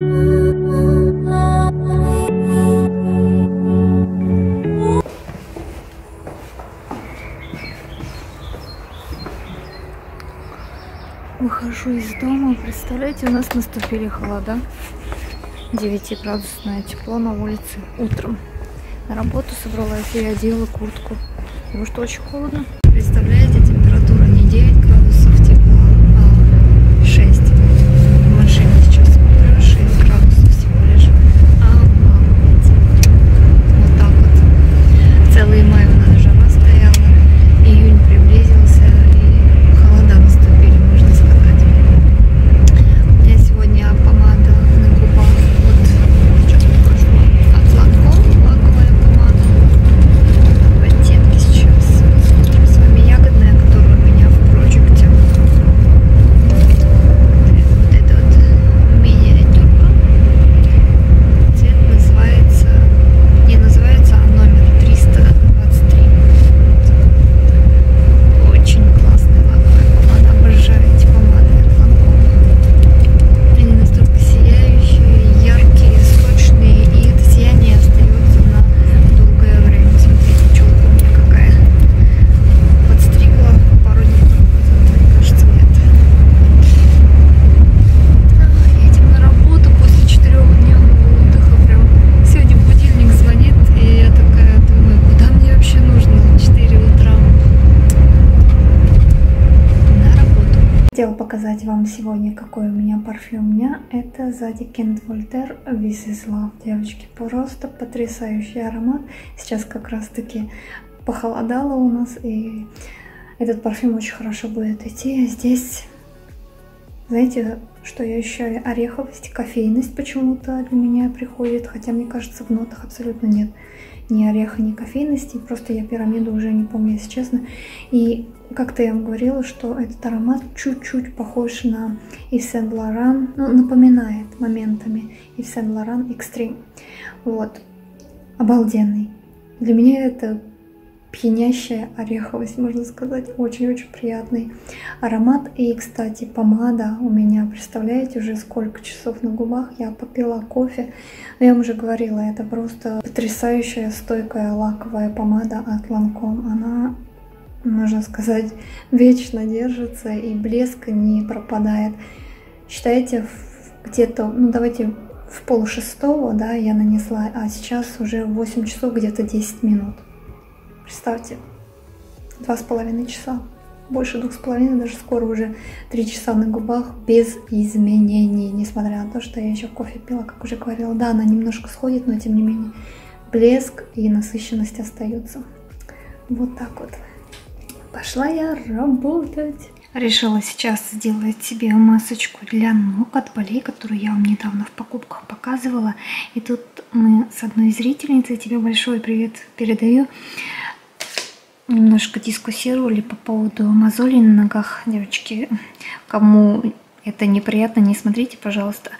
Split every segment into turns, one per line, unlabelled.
Выхожу из дома. Представляете, у нас наступили холода. 9-градусное тепло на улице утром. На работу собралась и одела куртку. Потому что очень холодно. Представляете, температура не 9 градусов тепла, а 6. В машине сейчас смотрю, 6 градусов всего лишь. Обалдеть. Вот так вот. Целый май у нас жара стояла. Июнь приблизился и холода наступили, можно сказать. У меня сегодня помада на губах. Вот сейчас покажу вам. От Lancome лаковая помада. В оттенке сейчас смотрим с вами ягодная, которая у меня в проекте. Вот это вот миниатюрка. Цвет называется, не называется, а номер 323. Очень классная лаковая помада. Обожаю эти помады от Lancome. Они настолько сияющие, яркие, сочные, и это сияние остается на долгое время. Смотрите, челка у меня какая. Подстригла пару дней назад, мне кажется, нет. А, Едем на работу после четырехдневного отдыха. Прям сегодня будильник звонит, и я такая думаю, куда мне вообще нужно в 4 утра? На работу. Хотела показать вам сегодня, какой у меня парфюм дня. Это сзади Кент Вольтер This is Love. Девочки, просто потрясающий аромат. Сейчас как раз таки похолодало у нас, и этот парфюм очень хорошо будет идти. Здесь, знаете, что я ощущаю? Ореховость, кофейность почему-то для меня приходит, хотя мне кажется, в нотах абсолютно нет ни ореха, ни кофейности. Просто я пирамиду уже не помню, если честно. И как-то я вам говорила, что этот аромат чуть-чуть похож на Yves Saint Laurent, ну, напоминает моментами Yves Saint Laurent Extreme. Вот. Обалденный. Для меня это пьянящая ореховость, можно сказать. Очень-очень приятный аромат. И, кстати, помада у меня, представляете, уже сколько часов на губах. Я попила кофе. Но я вам уже говорила, это просто потрясающая стойкая лаковая помада от Lancome. Она, можно сказать, вечно держится и блеск не пропадает. Считайте, где-то, ну давайте в пол шестого, да, я нанесла, а сейчас уже 8 часов, где-то 10 минут. Представьте, два с половиной часа. Больше двух с половиной, даже скоро уже три часа на губах без изменений. Несмотря на то, что я еще кофе пила, как уже говорила. Да, она немножко сходит, но тем не менее блеск и насыщенность остаются. Вот так вот. Пошла я работать. Решила сейчас сделать себе масочку для ног от болей, которую я вам недавно в покупках показывала. И тут мы с одной зрительницей, тебе большой привет передаю, немножко дискуссировали по поводу мозолей на ногах. Девочки, кому это неприятно, не смотрите, пожалуйста.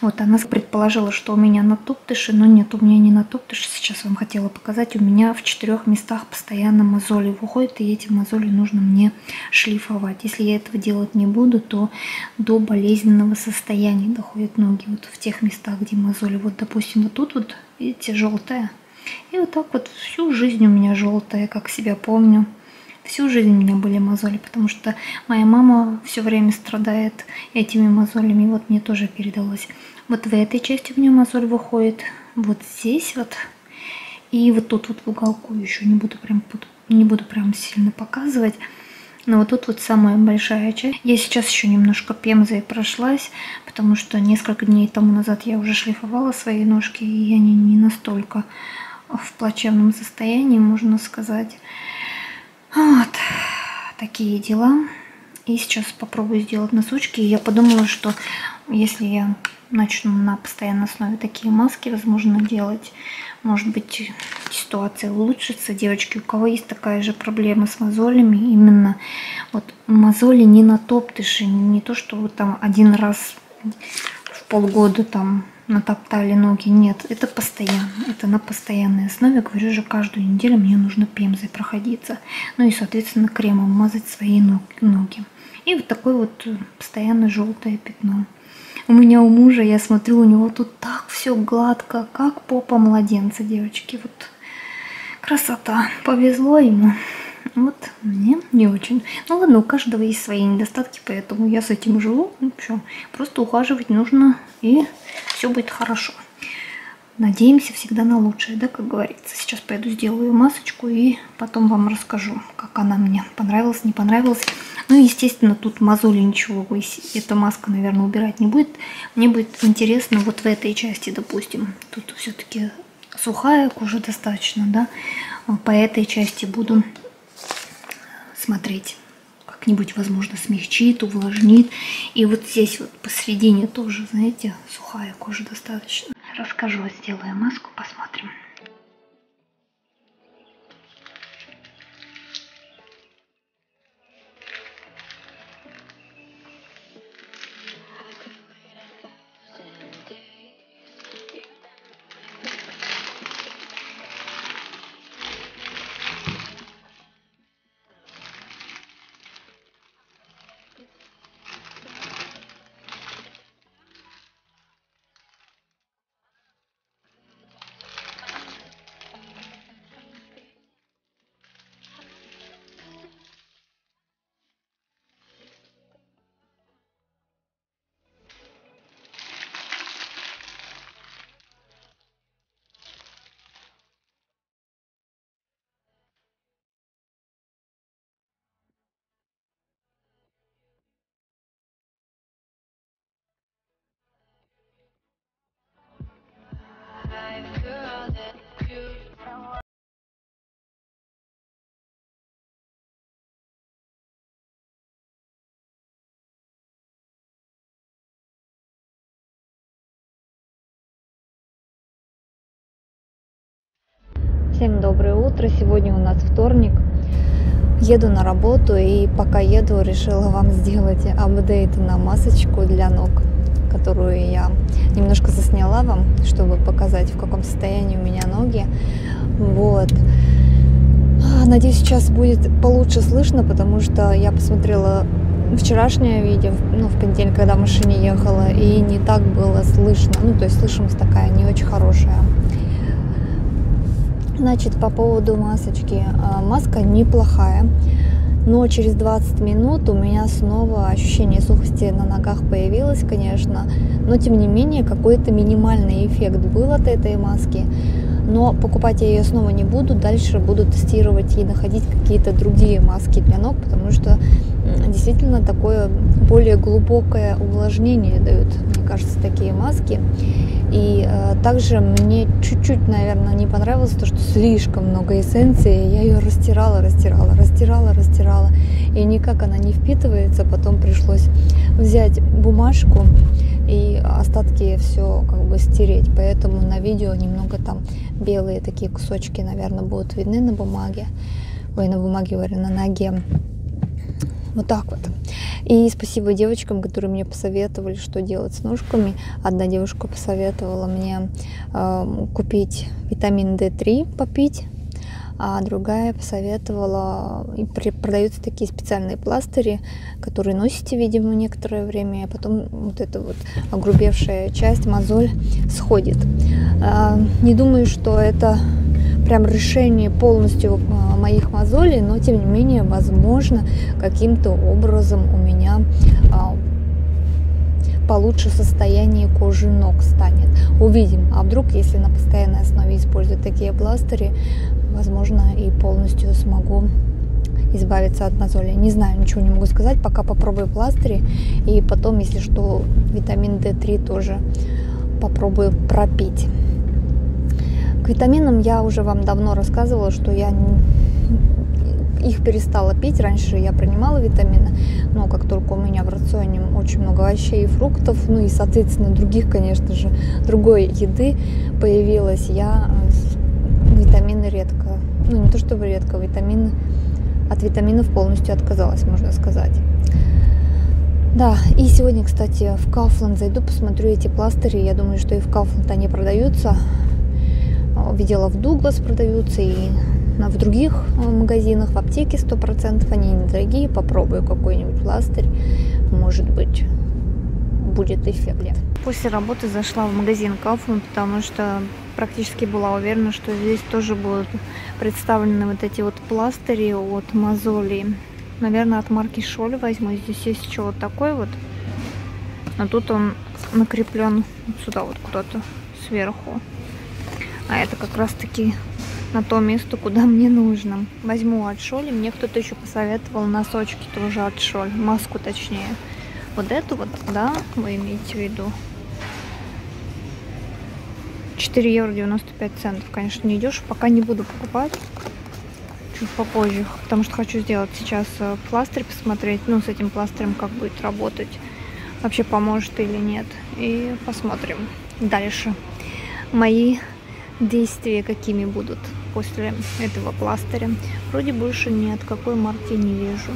Вот она предположила, что у меня на топтыше, но нет, у меня не на топтыше. Сейчас вам хотела показать. У меня в четырех местах постоянно мозоли выходят, и эти мозоли нужно мне шлифовать. Если я этого делать не буду, то до болезненного состояния доходят ноги. Вот в тех местах, где мозоли. Вот, допустим, вот тут вот, видите, желтая. И вот так вот всю жизнь у меня желтая, как себя помню. Всю жизнь у меня были мозоли, потому что моя мама все время страдает этими мозолями. Вот мне тоже передалось. Вот в этой части у меня мозоль выходит. Вот здесь вот. И вот тут вот в уголку еще не буду прям, не буду прям сильно показывать. Но вот тут вот самая большая часть. Я сейчас еще немножко пемзой прошлась, потому что несколько дней тому назад я уже шлифовала свои ножки, и они не настолько в плачевном состоянии, можно сказать. Вот такие дела. И сейчас попробую сделать носочки. Я подумала, что если я начну на постоянной основе такие маски, возможно, делать, может быть, ситуация улучшится. Девочки, у кого есть такая же проблема с мозолями, именно вот мозоли не на топтыше, не то, что вы там один раз в полгода там натоптали ноги. Нет, это постоянно. Это на постоянной основе. Говорю же, каждую неделю мне нужно пемзой проходиться. Ну и, соответственно, кремом мазать свои ноги. И вот такое вот постоянно желтое пятно. У меня у мужа, я смотрю, у него тут так все гладко, как попа младенца, девочки. Вот красота. Повезло ему. Вот мне не очень. Ну ладно, у каждого есть свои недостатки, поэтому я с этим живу. Ну что, просто ухаживать нужно, и все будет хорошо. Надеемся всегда на лучшее, да, как говорится. Сейчас пойду сделаю масочку и потом вам расскажу, как она мне понравилась, не понравилась. Ну, естественно, тут мозоли ничего, эта маска, наверное, убирать не будет. Мне будет интересно вот в этой части, допустим. Тут все-таки сухая кожа достаточно, да. По этой части буду смотреть. Как-нибудь, возможно, смягчит, увлажнит. И вот здесь вот посередине тоже, знаете, сухая кожа достаточно. Расскажу, сделаю маску, посмотрим. Всем доброе утро. Сегодня у нас вторник. Еду на работу и пока еду, решила вам сделать апдейт на масочку для ног, которую я немножко засняла вам, чтобы показать, в каком состоянии у меня ноги. Вот. Надеюсь, сейчас будет получше слышно, потому что я посмотрела вчерашнее видео, ну, в понедельник, когда в машине ехала, и не так было слышно. Ну, то есть слышимость такая не очень хорошая. Значит, по поводу масочки. А, маска неплохая, но через 20 минут у меня снова ощущение сухости на ногах появилось, конечно. Но тем не менее, какой-то минимальный эффект был от этой маски. Но покупать я ее снова не буду. Дальше буду тестировать и находить какие-то другие маски для ног, потому что действительно такое более глубокое увлажнение дают, мне кажется, такие маски. И э, также мне чуть-чуть, наверное, не понравилось то, что слишком много эссенции. Я ее растирала, растирала, растирала, растирала. И никак она не впитывается. Потом пришлось взять бумажку и остатки все как бы стереть. Поэтому на видео немного там белые такие кусочки, наверное, будут видны на бумаге. Ой, на бумаге, говорю, на ноге. Вот так вот. И спасибо девочкам, которые мне посоветовали, что делать с ножками. Одна девушка посоветовала мне э, купить витамин D3 попить, а другая посоветовала, и продаются такие специальные пластыри, которые носите, видимо, некоторое время, а потом вот эта вот огрубевшая часть, мозоль, сходит. Э, не думаю, что это прям решение полностью а, моих мозолей, но тем не менее, возможно, каким-то образом у меня а, получше состояние кожи ног станет. Увидим. А вдруг, если на постоянной основе использовать такие пластыри, возможно, и полностью смогу избавиться от мозоли. Не знаю, ничего не могу сказать, пока попробую пластыри. И потом, если что, витамин D3 тоже попробую пропить витаминам я уже вам давно рассказывала, что я их перестала пить. Раньше я принимала витамины, но как только у меня в рационе очень много овощей и фруктов, ну и, соответственно, других, конечно же, другой еды появилась, я э, витамины редко, ну не то чтобы редко, витамины, от витаминов полностью отказалась, можно сказать. Да, и сегодня, кстати, в Кауфланд зайду, посмотрю эти пластыри. Я думаю, что и в Кауфланд они продаются. Видела в Дуглас продаются и в других э, магазинах, в аптеке 100%. Они недорогие. Попробую какой-нибудь пластырь. Может быть, будет эффект. После работы зашла в магазин Kaufland, потому что практически была уверена, что здесь тоже будут представлены вот эти вот пластыри от мозолей. Наверное, от марки Шоль возьму. Здесь есть еще вот такой вот. Но тут он накреплен сюда вот куда-то сверху. А это как раз таки на то место, куда мне нужно. Возьму от Шоли. Мне кто-то еще посоветовал носочки тоже от Шоль. Маску точнее. Вот эту вот, да, вы имеете в виду? 4 евро 95 центов. Конечно, не идешь. Пока не буду покупать. Чуть попозже. Потому что хочу сделать сейчас э, пластырь, посмотреть. Ну, с этим пластырем как будет работать. Вообще поможет или нет. И посмотрим дальше. Мои действия какими будут после этого пластыря. Вроде больше ни от какой марки не вижу.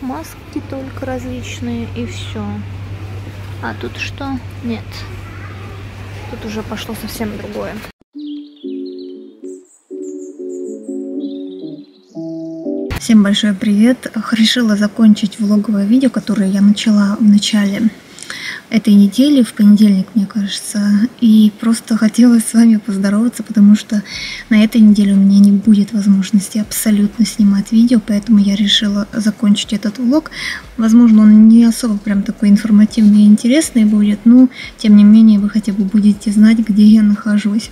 Маски только различные и все. А тут что? Нет. Тут уже пошло совсем другое. Всем большой привет! Решила закончить влоговое видео, которое я начала в начале этой недели, в понедельник, мне кажется. И просто хотела с вами поздороваться, потому что на этой неделе у меня не будет возможности абсолютно снимать видео, поэтому я решила закончить этот влог. Возможно, он не особо прям такой информативный и интересный будет, но тем не менее вы хотя бы будете знать, где я нахожусь.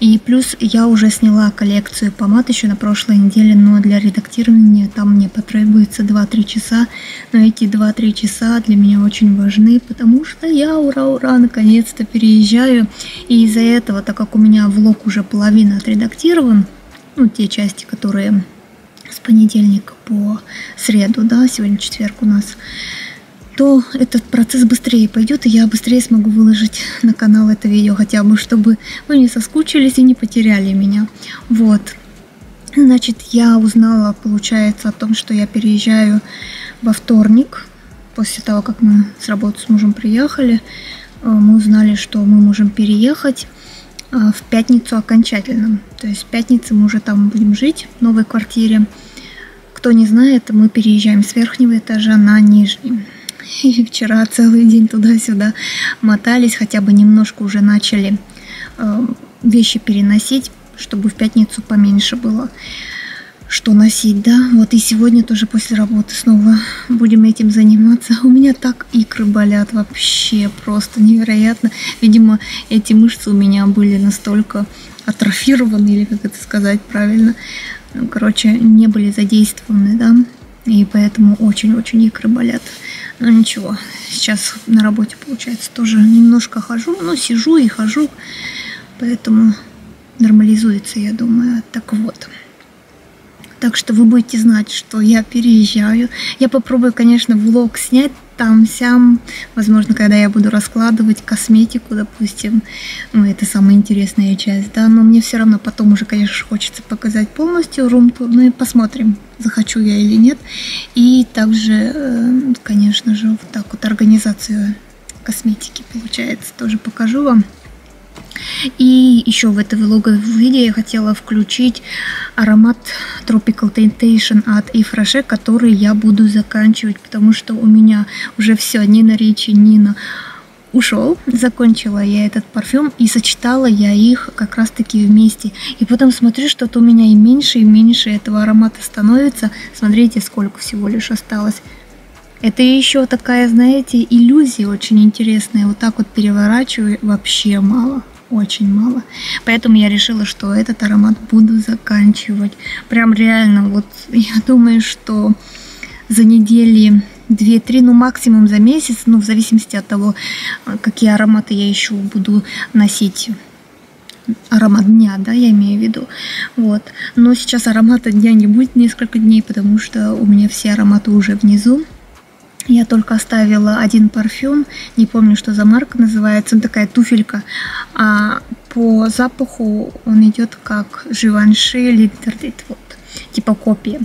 И плюс я уже сняла коллекцию помад еще на прошлой неделе, но для редактирования там мне потребуется 2-3 часа. Но эти 2-3 часа для меня очень важны, потому что я, ура-ура, наконец-то переезжаю. И из-за этого, так как у меня влог уже половина отредактирован, ну, те части, которые с понедельника по среду, да, сегодня четверг у нас, то этот процесс быстрее пойдет, и я быстрее смогу выложить на канал это видео, хотя бы, чтобы вы не соскучились и не потеряли меня. Вот. Значит, я узнала, получается, о том, что я переезжаю во вторник, после того, как мы с работы с мужем приехали, э, мы узнали, что мы можем переехать э, в пятницу окончательно. То есть в пятницу мы уже там будем жить в новой квартире. Кто не знает, мы переезжаем с верхнего этажа на нижний. И вчера целый день туда-сюда мотались, хотя бы немножко уже начали э, вещи переносить, чтобы в пятницу поменьше было что носить, да. Вот и сегодня тоже после работы снова будем этим заниматься. У меня так икры болят вообще просто невероятно. Видимо, эти мышцы у меня были настолько атрофированы, или как это сказать правильно. Ну, короче, не были задействованы, да. И поэтому очень-очень икры болят. Но ничего, сейчас на работе, получается, тоже немножко хожу, но сижу и хожу. Поэтому нормализуется, я думаю. Так вот. Так что вы будете знать, что я переезжаю. Я попробую, конечно, влог снять там-сям. Возможно, когда я буду раскладывать косметику, допустим. Ну, это самая интересная часть, да. Но мне все равно потом уже, конечно, хочется показать полностью румту. Ну и посмотрим, захочу я или нет. И также, э, конечно же, вот так вот организацию косметики, получается, тоже покажу вам. И еще в это влоговое видео я хотела включить аромат Tropical Temptation от Ифраше, который я буду заканчивать, потому что у меня уже все, ни на речи, ни на ушел, закончила я этот парфюм и сочетала я их как раз таки вместе. И потом смотрю, что-то у меня и меньше, и меньше этого аромата становится. Смотрите, сколько всего лишь осталось. Это еще такая, знаете, иллюзия очень интересная. Вот так вот переворачиваю, вообще мало очень мало. Поэтому я решила, что этот аромат буду заканчивать. Прям реально, вот я думаю, что за недели 2-3, ну максимум за месяц, ну в зависимости от того, какие ароматы я еще буду носить аромат дня, да, я имею в виду. Вот. Но сейчас аромата дня не будет несколько дней, потому что у меня все ароматы уже внизу. Я только оставила один парфюм, не помню, что за марка называется, он такая туфелька. А по запаху он идет как Живанши Литердит, вот, типа копия.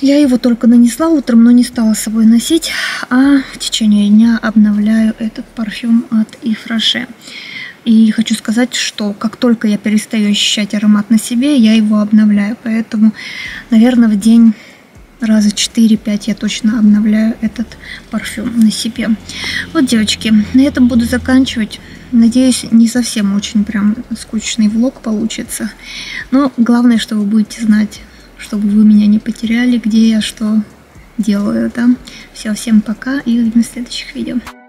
Я его только нанесла утром, но не стала с собой носить, а в течение дня обновляю этот парфюм от Ифраше. И хочу сказать, что как только я перестаю ощущать аромат на себе, я его обновляю. Поэтому, наверное, в день раза 4-5 я точно обновляю этот парфюм на себе. Вот, девочки, на этом буду заканчивать. Надеюсь, не совсем очень прям скучный влог получится. Но главное, что вы будете знать, чтобы вы меня не потеряли, где я что делаю, да. Все, всем пока и увидимся в следующих видео.